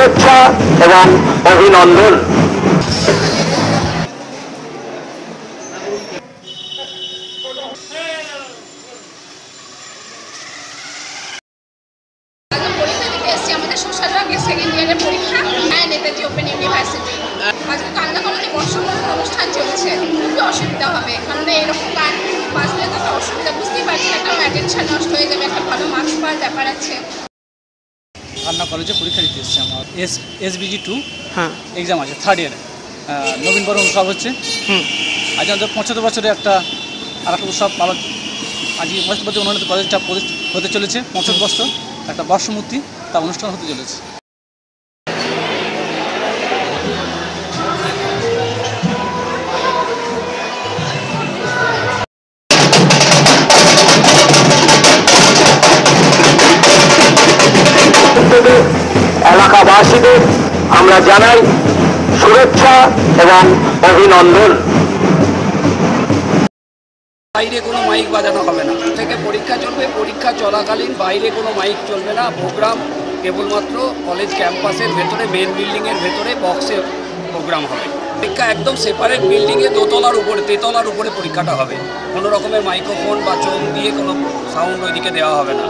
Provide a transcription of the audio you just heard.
শুভেচ্ছা এবং অভিনন্দন। ইয়ারের পরীক্ষা ওপেন অনুষ্ঠান চলছে অসুবিধা হবে কারণ এরকম তো অসুবিধা বুঝতেই পারছি একটা নষ্ট একটা ভালো পাওয়ার ব্যাপার আছে। কলেজে পরীক্ষা দিতে এসেছি আমার। এস এসবিজি টু হ্যাঁ। এক্সাম আছে থার্ড ইয়ারে নবীন বরণ উৎসব হচ্ছে। হুম। আজ আমাদের পঁচাত্তর বছরে একটা আর একটা উৎসব পালন আজকে পঁচাত্তর বছর উন্নয়ন কলেজটা হতে চলেছে পঁচাত্তর বছর। একটা বর্ষমূর্তি তা অনুষ্ঠান হতে চলেছে। এলাকাবাসীদের আমরা জানাই শুভেচ্ছা এবং অভিনন্দন। বাইরে কোনো মাইক বাজানো হবে না। থেকে পরীক্ষা চলবে, পরীক্ষা চলাকালীন বাইরে কোনো মাইক চলবে না। প্রোগ্রাম কেবলমাত্র কলেজ ক্যাম্পাসের ভেতরে মেন বিল্ডিংয়ের ভেতরে বক্সে প্রোগ্রাম হবে। পরীক্ষা একদম সেপারেট বিল্ডিংয়ে দোতলার উপরে, তেতলার উপরে পরীক্ষাটা হবে। কোনো রকমের মাইক্রোফোন বা চোখ দিয়ে কোনো সাউন্ড ওইদিকে দেওয়া হবে না।